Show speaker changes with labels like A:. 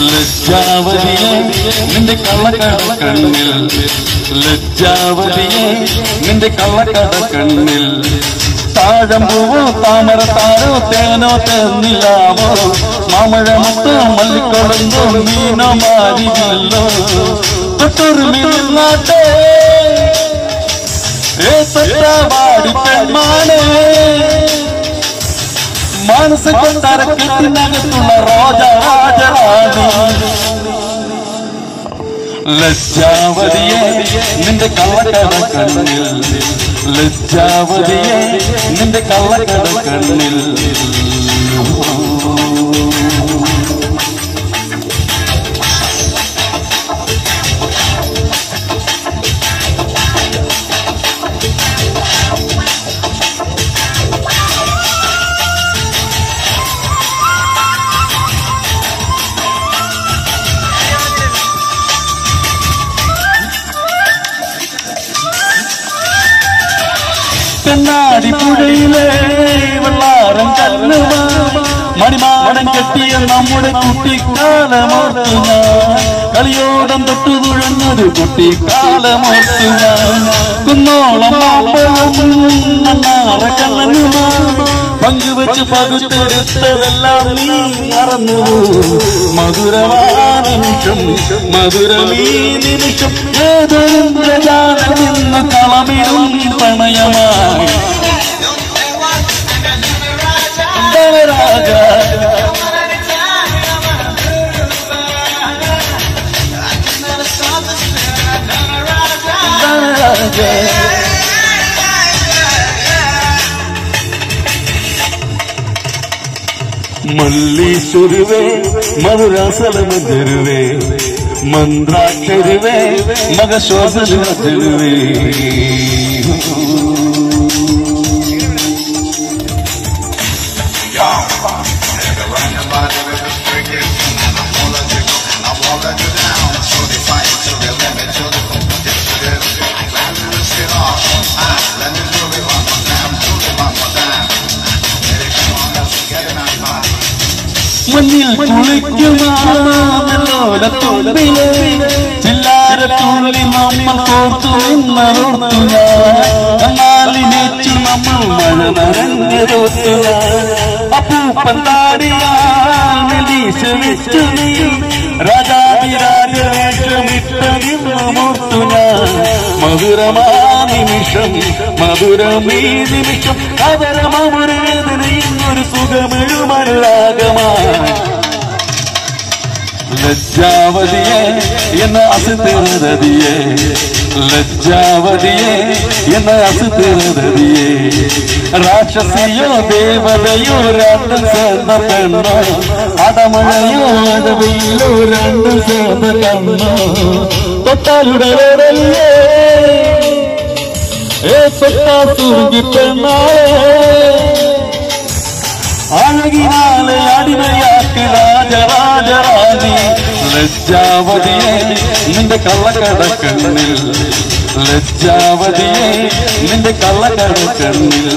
A: ലജ്ജാവതിയെ നിന്റെ കള്ളക്കട കണ്ണിൽ. ലജ്ജാവതിയെ നിന്റെ കള്ളക്കട കണ്ണിൽ. താഴമ്പൂവോ താമര താരോ തേനോ തേന്നില്ലാവോ മാമഴ മൊത്തം മല്ലിക്കൊളന്തോ മീനോ മാരിയല്ലോ തൊട്ടൊരു മീനാട്ടേ തൊട്ടാവാടി പെൺമാനേ. മനസ്സ് കൊണ്ടരക്കെട്ടിനകത്തുള്ള റോജ രാജറാണി ലജ്ജാവതിയെ നിന്റെ കള്ളക്കട കണ്ണിൽ. ലജ്ജാവതിയെ നിന്റെ കള്ളക്കട കണ്ണിൽ. കണ്ണാടി പുഴയിലെ വെള്ളാരം കല്ല് മണിമാടം കെട്ടിയ നമ്മുടെ കുട്ടിക്കാലമോർത്തു ഞാൻ കളിയോടം തൊട്ടു തുഴഞ്ഞൊരു കുട്ടിക്കാലമോർത്തു ഞാൻ കുന്നോളം മണ്ണാറ കണ്ണനുമാ. പങ്കുവെച്ച് പകുത്തെടുത്തതെല്ലാം നീ മറന്നു. മധുരമാനിമിഷം മധുരമീ നിമിഷം. ഏതൊരു പ്രചാരം നിന്ന് കളമിടും പ്രണയമായി ധനരാജ ധനരാജ ಮಲ್ಲೀಶ್ವರುವೆ ಮಧುರಾಸಲಮದಿರುವೆ ಮಂದ್ರಾಕ್ಷರುವೆ ಮಗ ಶ್ವಾಸಲಿರುವೆ രാജാതിരാജവേഷമിട്ടു ഞാൻ മധുരമാ നിമിഷം മധുരമീ നിമിഷം. അവരമരുന്നൊരു സുഖമെഴുമല്ലാകമായി ലജ്ജാവതിയെ എന്ന അസുതീർന്നതിയെ ലജ്ജാവതിയെ എന്ന അസുതീർന്നതിയെ രാക്ഷസിയോ ദേവതയോ രണ്ടും ചേർന്ന പെണ്ണോ അടമഴയോ അടവയിലോ രണ്ടും ചേർന്ന കണ്ണോ. തൊട്ടാലുടലേ ഏ തൊട്ടാ തൂങ്ങി പെണ്ണായേ. ലജ്ജാവതിയെ നിന്റെ കള്ളക്കട കണ്ണിൽ. ലജ്ജാവതിയെ നിന്റെ കള്ളക്കട കണ്ണിൽ.